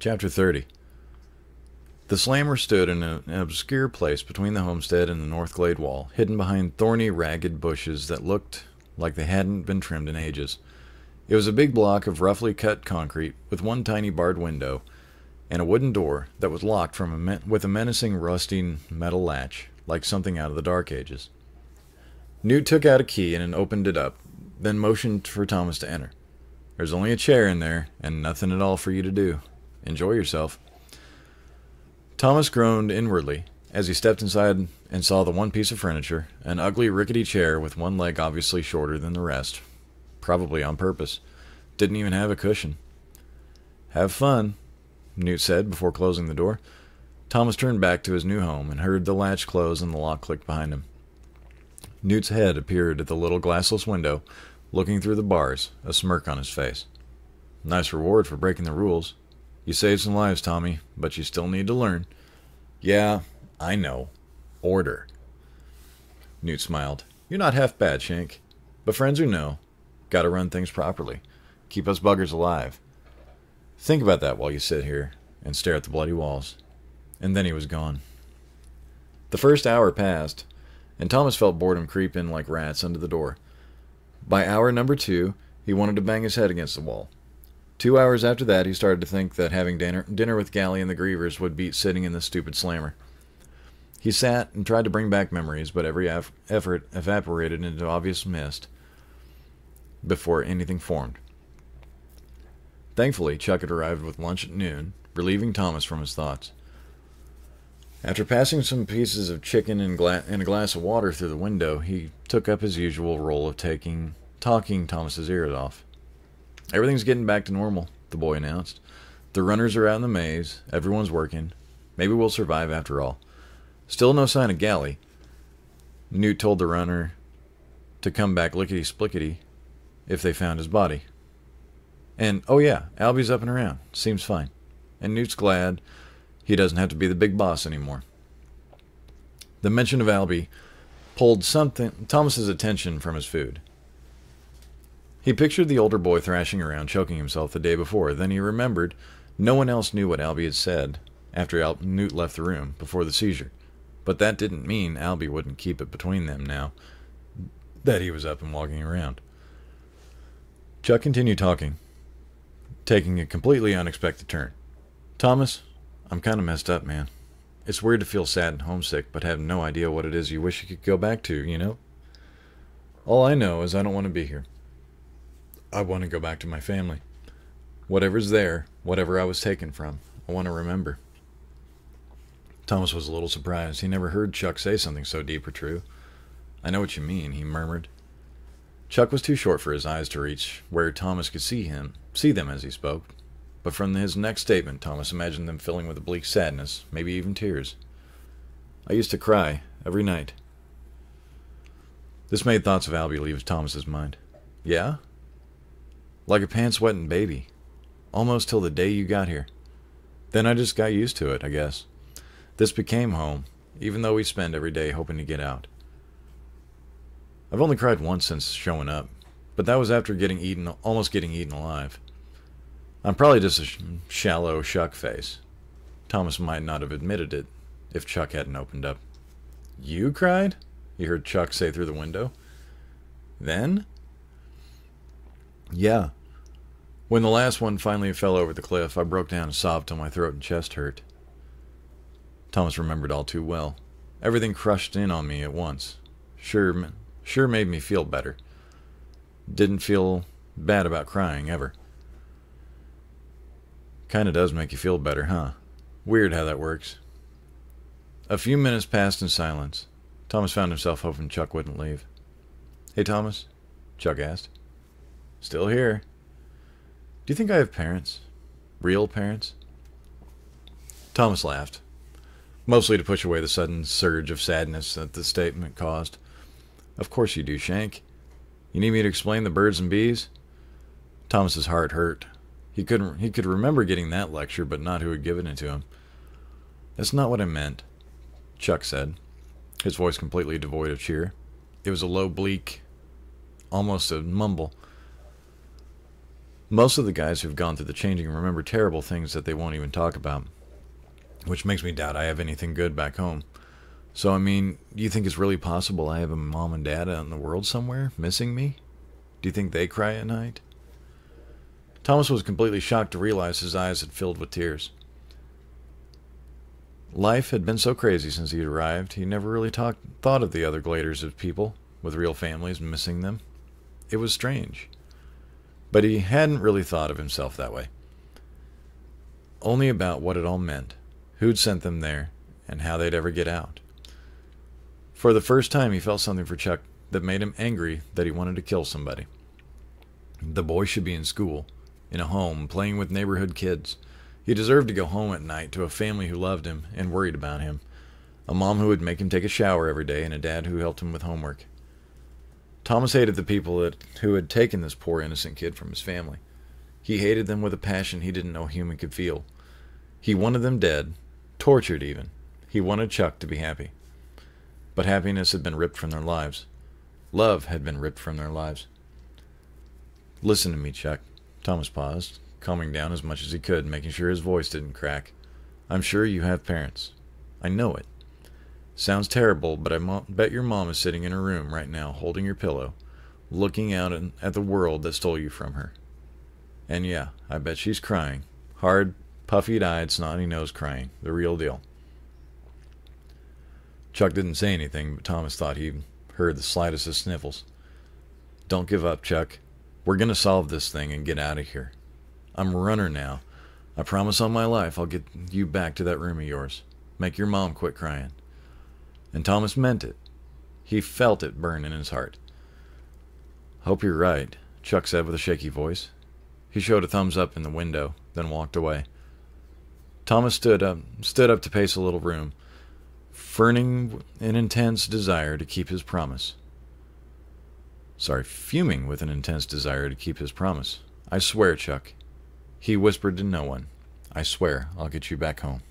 Chapter 30 The slammer stood in an obscure place between the homestead and the north glade wall, hidden behind thorny, ragged bushes that looked like they hadn't been trimmed in ages. It was a big block of roughly cut concrete with one tiny barred window and a wooden door that was locked from a with a menacing rusty metal latch, like something out of the Dark Ages. Newt took out a key and opened it up, then motioned for Thomas to enter. There's only a chair in there, and nothing at all for you to do. Enjoy yourself. Thomas groaned inwardly as he stepped inside and saw the one piece of furniture, an ugly, rickety chair with one leg obviously shorter than the rest, probably on purpose. Didn't even have a cushion. Have fun, Newt said before closing the door. Thomas turned back to his new home and heard the latch close and the lock click behind him. Newt's head appeared at the little glassless window, looking through the bars, a smirk on his face. Nice reward for breaking the rules. You saved some lives, Tommy, but you still need to learn. Yeah, I know. Order. Newt smiled. You're not half bad, Shank. But friends who know, gotta run things properly. Keep us buggers alive. Think about that while you sit here and stare at the bloody walls. And then he was gone. The first hour passed, and Thomas felt boredom creep in like rats under the door. By hour number two, he wanted to bang his head against the wall. Two hours after that, he started to think that having dinner, dinner with Gally and the Grievers would beat sitting in the stupid slammer. He sat and tried to bring back memories, but every eff- effort evaporated into obvious mist before anything formed. Thankfully, Chuck had arrived with lunch at noon, relieving Thomas from his thoughts. After passing some pieces of chicken and, gla- and a glass of water through the window, he took up his usual role of taking talking Thomas's ears off. Everything's getting back to normal, the boy announced. The runners are out in the maze, everyone's working. Maybe we'll survive after all. Still no sign of Gally. Newt told the runner to come back lickety splickety if they found his body. And oh yeah, Alby's up and around. Seems fine. And Newt's glad he doesn't have to be the big boss anymore. The mention of Alby pulled something Thomas's attention from his food. He pictured the older boy thrashing around, choking himself the day before. Then he remembered no one else knew what Alby had said after Al- Newt left the room before the seizure. But that didn't mean Alby wouldn't keep it between them now that he was up and walking around. Chuck continued talking, taking a completely unexpected turn. Thomas, I'm kind of messed up, man. It's weird to feel sad and homesick, but have no idea what it is you wish you could go back to, you know? All I know is I don't want to be here. I want to go back to my family. Whatever's there, whatever I was taken from, I want to remember. Thomas was a little surprised. He never heard Chuck say something so deep or true. I know what you mean, he murmured. Chuck was too short for his eyes to reach where Thomas could see him, see them as he spoke. But from his next statement, Thomas imagined them filling with a bleak sadness, maybe even tears. I used to cry every night. This made thoughts of Alby leave Thomas's mind. Yeah? Like a pants wetting baby. Almost till the day you got here. Then I just got used to it, I guess. This became home, even though we spend every day hoping to get out. I've only cried once since showing up, but that was after getting eaten, almost getting eaten alive. I'm probably just a sh- shallow shuck face. Thomas might not have admitted it if Chuck hadn't opened up. You cried? He heard Chuck say through the window. Then? Yeah. When the last one finally fell over the cliff, I broke down and sobbed till my throat and chest hurt. Thomas remembered all too well. Everything crushed in on me at once. Sure, sure made me feel better. Didn't feel bad about crying ever. Kinda does make you feel better, huh? Weird how that works. A few minutes passed in silence. Thomas found himself hoping Chuck wouldn't leave. Hey, Thomas? Chuck asked. Still here. Do you think I have parents? Real parents? Thomas laughed, mostly to push away the sudden surge of sadness that the statement caused. Of course you do, Shank. You need me to explain the birds and bees? Thomas's heart hurt. He couldn't he could remember getting that lecture, but not who had given it to him. That's not what I meant, Chuck said, his voice completely devoid of cheer. It was a low, bleak, almost a mumble. Most of the guys who've gone through the changing remember terrible things that they won't even talk about, which makes me doubt I have anything good back home. So, I mean, do you think it's really possible I have a mom and dad out in the world somewhere, missing me? Do you think they cry at night? Thomas was completely shocked to realize his eyes had filled with tears. Life had been so crazy since he'd arrived, he never really talked, thought of the other Gladers as people with real families missing them. It was strange. But he hadn't really thought of himself that way. Only about what it all meant, who'd sent them there, and how they'd ever get out. For the first time, he felt something for Chuck that made him angry that he wanted to kill somebody. The boy should be in school, in a home, playing with neighborhood kids. He deserved to go home at night to a family who loved him and worried about him, a mom who would make him take a shower every day, and a dad who helped him with homework. Thomas hated the people that, who had taken this poor innocent kid from his family. He hated them with a passion he didn't know a human could feel. He wanted them dead, tortured even. He wanted Chuck to be happy. But happiness had been ripped from their lives. Love had been ripped from their lives. Listen to me, Chuck. Thomas paused, calming down as much as he could, making sure his voice didn't crack. I'm sure you have parents. I know it. Sounds terrible, but I bet your mom is sitting in her room right now, holding your pillow, looking out at the world that stole you from her. And yeah, I bet she's crying. Hard, puffy eyed, snotty nose crying. The real deal. Chuck didn't say anything, but Thomas thought he heard the slightest of sniffles. Don't give up, Chuck. We're going to solve this thing and get out of here. I'm a runner now. I promise on my life I'll get you back to that room of yours. Make your mom quit crying. And Thomas meant it. He felt it burn in his heart. Hope you're right, Chuck said with a shaky voice. He showed a thumbs up in the window, then walked away. Thomas stood up, stood up to pace a little room, furning an intense desire to keep his promise. Sorry, fuming with an intense desire to keep his promise. I swear, Chuck. He whispered to no one. I swear I'll get you back home.